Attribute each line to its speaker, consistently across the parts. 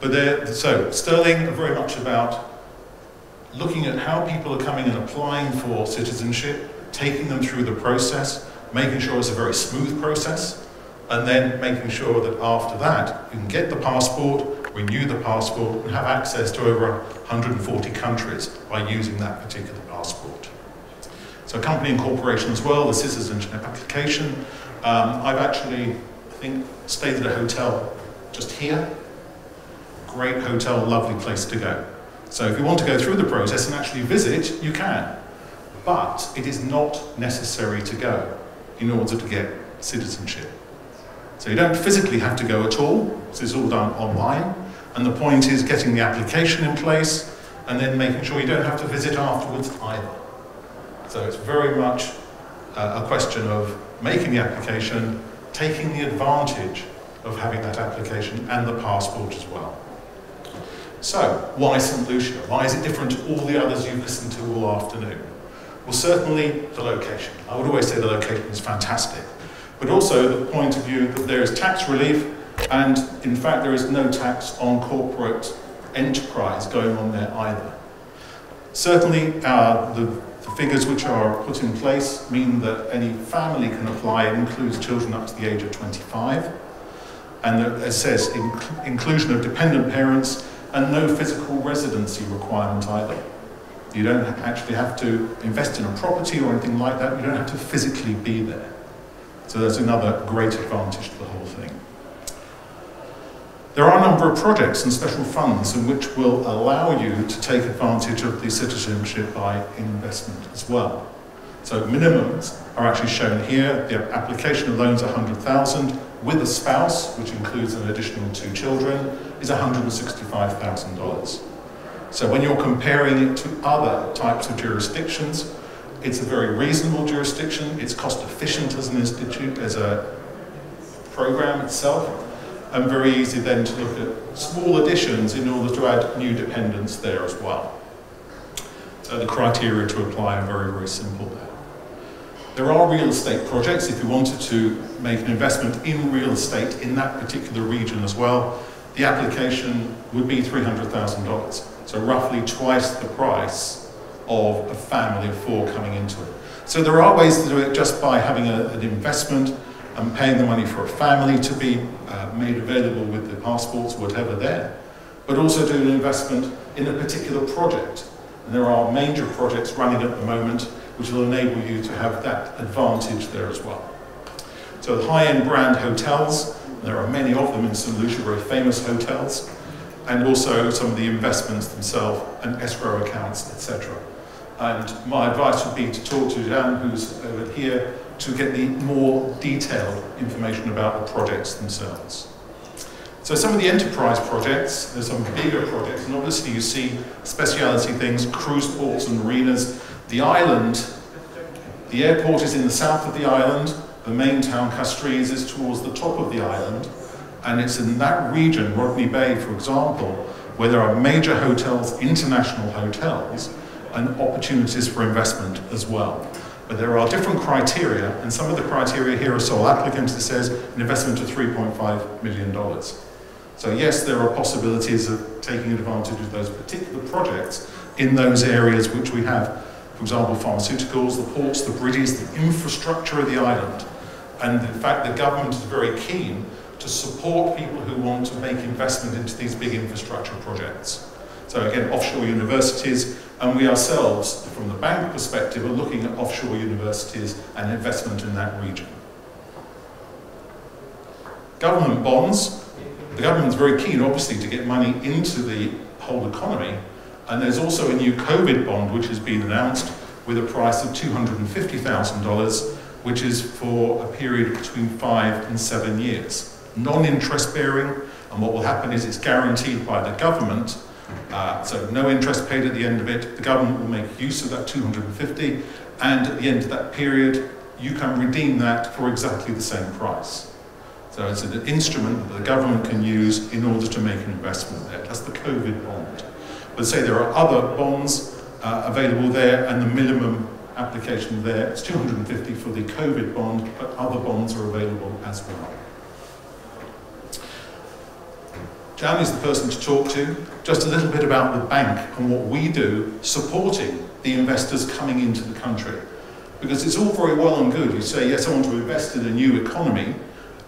Speaker 1: But so Sterling are very much about looking at how people are coming and applying for citizenship, taking them through the process, making sure it's a very smooth process, and then making sure that after that you can get the passport, renew the passport, and have access to over 140 countries by using that particular passport. So company incorporation as well, the citizenship application. Um, I've actually, I think, stayed at a hotel just here. Great hotel, lovely place to go. So if you want to go through the process and actually visit, you can. But it is not necessary to go in order to get citizenship. So you don't physically have to go at all, this is all done online. And the point is getting the application in place and then making sure you don't have to visit afterwards either. So it's very much uh, a question of making the application, taking the advantage of having that application and the passport as well. So, why St. Lucia? Why is it different to all the others you've listened to all afternoon? Well, certainly the location. I would always say the location is fantastic, but also the point of view that there is tax relief, and in fact, there is no tax on corporate enterprise going on there either. Certainly, uh, the, the figures which are put in place mean that any family can apply, it includes children up to the age of 25, and it says inc inclusion of dependent parents and no physical residency requirement either. You don't actually have to invest in a property or anything like that. You don't have to physically be there. So there's another great advantage to the whole thing. There are a number of projects and special funds in which will allow you to take advantage of the citizenship by investment as well. So minimums are actually shown here. The application of loans 100,000 with a spouse, which includes an additional two children, is $165,000. So when you're comparing it to other types of jurisdictions, it's a very reasonable jurisdiction, it's cost efficient as an institute, as a program itself, and very easy then to look at small additions in order to add new dependents there as well. So the criteria to apply are very, very simple there. There are real estate projects if you wanted to make an investment in real estate in that particular region as well. The application would be $300,000, so roughly twice the price of a family of four coming into it. So there are ways to do it just by having a, an investment and paying the money for a family to be uh, made available with the passports, whatever there, but also do an investment in a particular project. And there are major projects running at the moment which will enable you to have that advantage there as well. So high-end brand hotels, there are many of them in St. Lucia, very famous hotels, and also some of the investments themselves and escrow accounts, etc. And my advice would be to talk to Dan, who's over here, to get the more detailed information about the projects themselves. So some of the enterprise projects, there's some bigger projects, and obviously you see speciality things, cruise ports and marinas, the island, the airport is in the south of the island, the main town, Castries, is towards the top of the island, and it's in that region, Rodney Bay, for example, where there are major hotels, international hotels, and opportunities for investment as well. But there are different criteria, and some of the criteria here are sole applicants. It says an investment of $3.5 million. So yes, there are possibilities of taking advantage of those particular projects in those areas which we have for example, pharmaceuticals, the ports, the bridges, the infrastructure of the island. And in fact, the government is very keen to support people who want to make investment into these big infrastructure projects. So again, offshore universities, and we ourselves, from the bank perspective, are looking at offshore universities and investment in that region. Government bonds, the government is very keen, obviously, to get money into the whole economy, and there's also a new COVID bond which has been announced with a price of $250,000, which is for a period between five and seven years. Non-interest bearing, and what will happen is it's guaranteed by the government, uh, so no interest paid at the end of it. The government will make use of that 250, and at the end of that period, you can redeem that for exactly the same price. So it's an instrument that the government can use in order to make an investment there. That's the COVID bond. But say there are other bonds uh, available there and the minimum application there is 250 for the COVID bond, but other bonds are available as well. Jan is the person to talk to. Just a little bit about the bank and what we do supporting the investors coming into the country. Because it's all very well and good. You say, yes, I want to invest in a new economy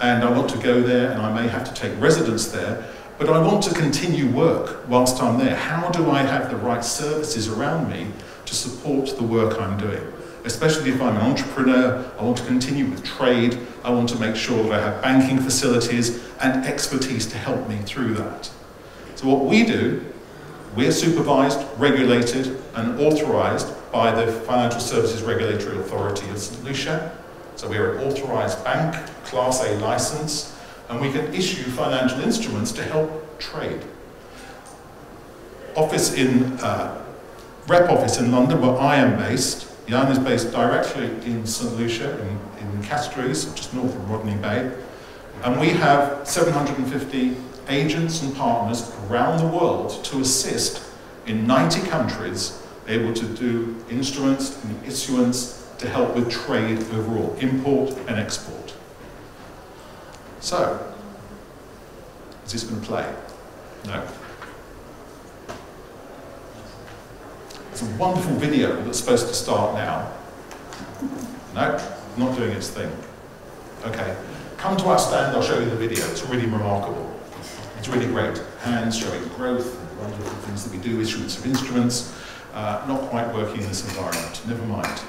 Speaker 1: and I want to go there and I may have to take residence there, but I want to continue work whilst I'm there. How do I have the right services around me to support the work I'm doing? Especially if I'm an entrepreneur, I want to continue with trade, I want to make sure that I have banking facilities and expertise to help me through that. So what we do, we're supervised, regulated and authorised by the Financial Services Regulatory Authority of St Lucia. So we're an authorised bank, Class A licence, and we can issue financial instruments to help trade. Office in, uh, rep office in London, where I am based. Jan is based directly in St Lucia, in, in Castries, just north of Rodney Bay. And we have 750 agents and partners around the world to assist in 90 countries able to do instruments and issuance to help with trade overall, import and export. So, is this going to play? No. It's a wonderful video that's supposed to start now. No, not doing its thing. Okay, come to our stand, I'll show you the video. It's really remarkable. It's really great. Hands showing growth, and wonderful things that we do, issuance of instruments, uh, not quite working in this environment. Never mind.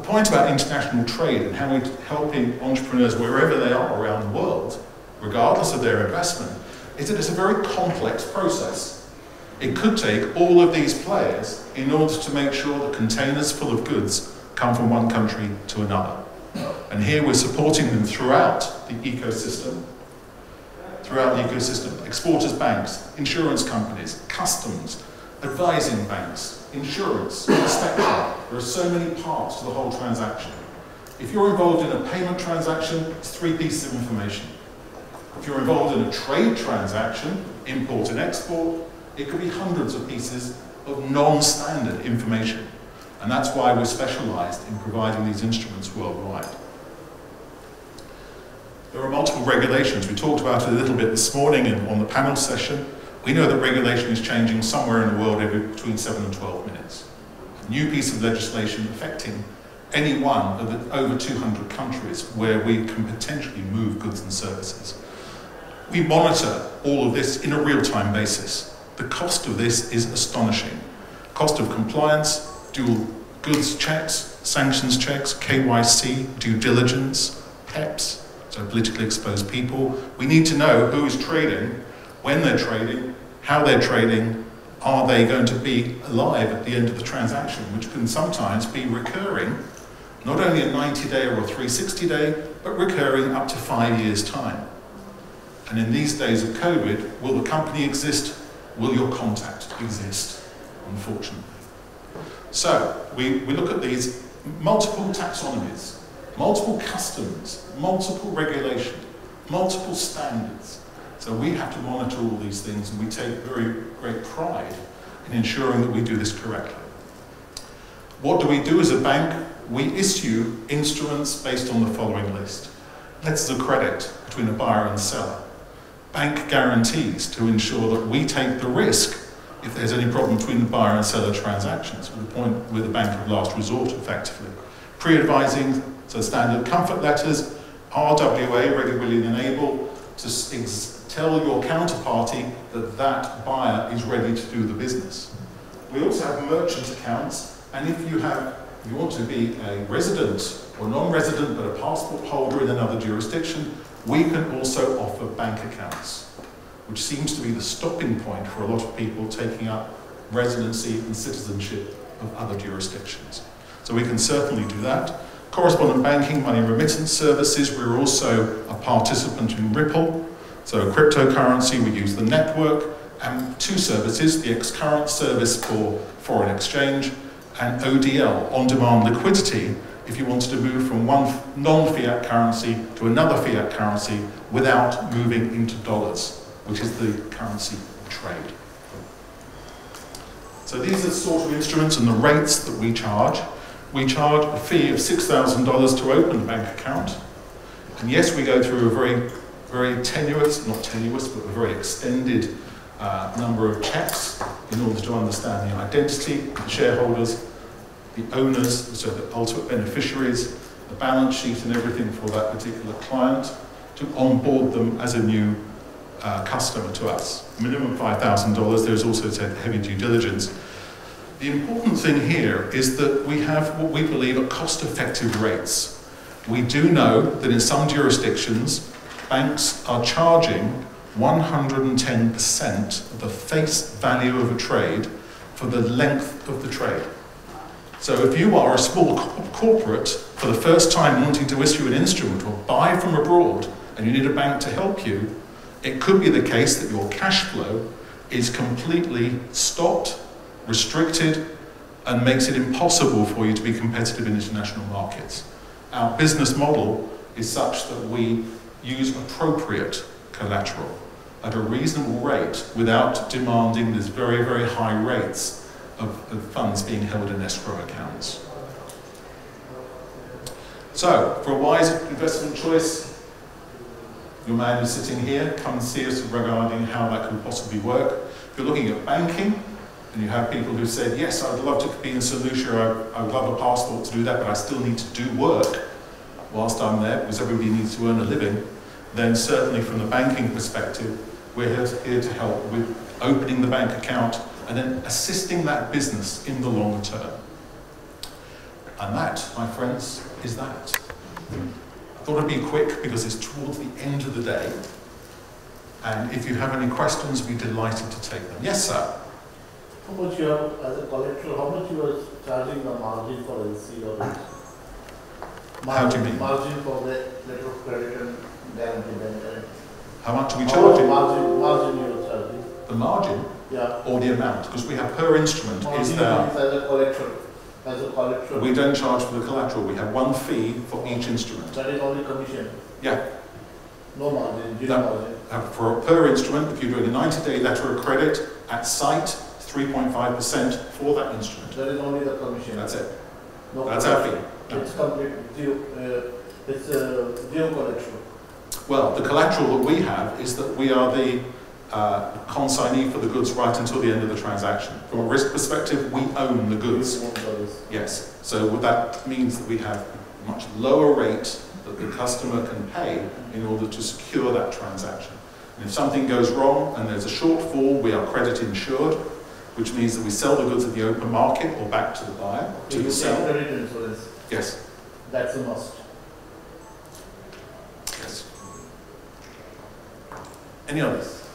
Speaker 1: The point about international trade and how we're helping entrepreneurs wherever they are around the world, regardless of their investment, is that it's a very complex process. It could take all of these players in order to make sure that containers full of goods come from one country to another. And here we're supporting them throughout the ecosystem, throughout the ecosystem, exporters banks, insurance companies, customs, advising banks, insurance, inspection. There are so many parts to the whole transaction. If you're involved in a payment transaction, it's three pieces of information. If you're involved in a trade transaction, import and export, it could be hundreds of pieces of non-standard information. And that's why we're specialized in providing these instruments worldwide. There are multiple regulations. We talked about it a little bit this morning in, on the panel session. We know that regulation is changing somewhere in the world every between 7 and 12 minutes. New piece of legislation affecting any one of the over 200 countries where we can potentially move goods and services. We monitor all of this in a real-time basis. The cost of this is astonishing. Cost of compliance, dual goods checks, sanctions checks, KYC, due diligence, PEPs, so politically exposed people. We need to know who is trading when they're trading, how they're trading, are they going to be alive at the end of the transaction, which can sometimes be recurring, not only a 90 day or a 360 day, but recurring up to five years' time. And in these days of COVID, will the company exist? Will your contact exist? Unfortunately. So, we, we look at these multiple taxonomies, multiple customs, multiple regulation, multiple standards, so we have to monitor all these things and we take very great pride in ensuring that we do this correctly. What do we do as a bank? We issue instruments based on the following list. Letters of credit between a buyer and seller. Bank guarantees to ensure that we take the risk if there's any problem between the buyer and seller transactions, the point with the bank of last resort effectively. Pre-advising, so standard comfort letters, RWA, regularly able, to tell your counterparty that that buyer is ready to do the business. We also have merchant accounts, and if you have, you want to be a resident or non-resident but a passport holder in another jurisdiction, we can also offer bank accounts, which seems to be the stopping point for a lot of people taking up residency and citizenship of other jurisdictions. So we can certainly do that. Correspondent banking, money remittance services, we're also a participant in Ripple, so cryptocurrency, we use the network, and two services, the Xcurrent service for foreign exchange, and ODL, on-demand liquidity, if you wanted to move from one non-fiat currency to another fiat currency without moving into dollars, which is the currency trade. So these are the sort of instruments and the rates that we charge. We charge a fee of $6,000 to open a bank account. And yes, we go through a very very tenuous, not tenuous, but a very extended uh, number of checks in order to understand the identity the shareholders, the owners, so the ultimate beneficiaries, the balance sheet and everything for that particular client, to onboard them as a new uh, customer to us. Minimum $5,000, there's also heavy due diligence. The important thing here is that we have what we believe are cost-effective rates. We do know that in some jurisdictions, banks are charging 110% of the face value of a trade for the length of the trade. So if you are a small corporate for the first time wanting to issue an instrument or buy from abroad and you need a bank to help you, it could be the case that your cash flow is completely stopped, restricted, and makes it impossible for you to be competitive in international markets. Our business model is such that we use appropriate collateral at a reasonable rate without demanding these very, very high rates of, of funds being held in escrow accounts. So, for a wise investment choice, your man is sitting here, come and see us regarding how that could possibly work. If you're looking at banking, and you have people who said, yes, I'd love to be in St. I would love a passport to do that, but I still need to do work whilst I'm there, because everybody needs to earn a living, then certainly from the banking perspective, we're here to help with opening the bank account and then assisting that business in the longer term. And that, my friends, is that. I thought I'd be quick because it's towards the end of the day. And if you have any questions, we'd be delighted to take them. Yes, sir.
Speaker 2: How much you have as a collateral? How much you are charging the margin for LC or margin,
Speaker 1: How do you mean?
Speaker 2: Margin for the letter of credit and guarantee.
Speaker 1: How much are we
Speaker 2: How
Speaker 1: charging?
Speaker 2: margin, margin you are charging?
Speaker 1: The margin
Speaker 2: Yeah.
Speaker 1: or the amount? Because we have per instrument is
Speaker 2: Margin
Speaker 1: there.
Speaker 2: is as a collateral, as a collateral.
Speaker 1: We don't charge for the collateral. We have one fee for each instrument.
Speaker 2: That is only commission.
Speaker 1: Yeah.
Speaker 2: No margin, zero
Speaker 1: No.
Speaker 2: margin.
Speaker 1: Uh, For per instrument, if you're doing a 90-day letter of credit at sight, 3.5% for that instrument.
Speaker 2: That is only the commission.
Speaker 1: That's it.
Speaker 2: No
Speaker 1: That's our fee.
Speaker 2: It's complete zero, uh, it's uh, zero collateral.
Speaker 1: Well, the collateral that we have is that we are the uh, consignee for the goods right until the end of the transaction. From a risk perspective, we own the goods. Yes. So what that means that we have a much lower rate that the customer can pay in order to secure that transaction. And if something goes wrong and there's a shortfall, we are credit insured, which means that we sell the goods at the open market or back to the buyer to
Speaker 2: take
Speaker 1: sell. Yes.
Speaker 2: that's a must.
Speaker 1: Yes. Any others?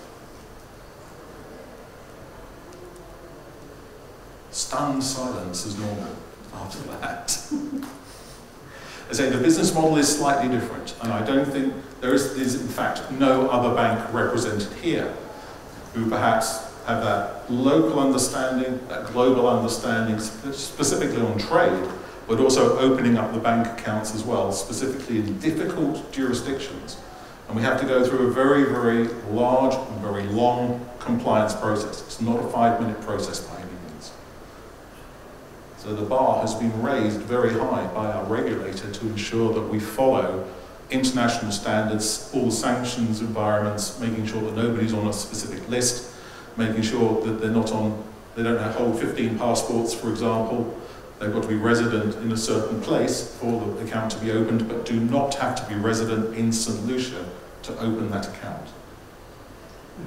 Speaker 1: Stunned silence is normal after that. I say the business model is slightly different, and I don't think there is, is in fact no other bank represented here who perhaps have that local understanding, that global understanding, specifically on trade, but also opening up the bank accounts as well, specifically in difficult jurisdictions. And we have to go through a very, very large and very long compliance process. It's not a five-minute process by any means. So the bar has been raised very high by our regulator to ensure that we follow international standards, all sanctions environments, making sure that nobody's on a specific list, making sure that they're not on, they don't hold 15 passports, for example. They've got to be resident in a certain place for the account to be opened, but do not have to be resident in St. Lucia to open that account.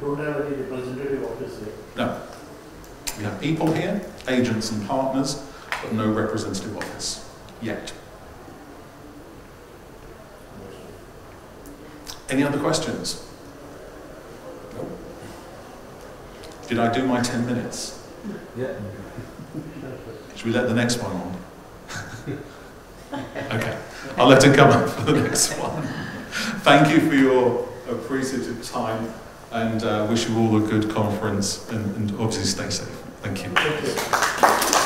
Speaker 2: Don't have any representative office here.
Speaker 1: No. We have people here, agents and partners, but no representative office yet. Any other questions? No. Did I do my 10 minutes?
Speaker 3: Yeah.
Speaker 1: Should we let the next one on? okay, I'll let it come up for the next one. Thank you for your appreciative time and uh, wish you all a good conference and, and obviously stay safe. Thank you.
Speaker 2: Thank you.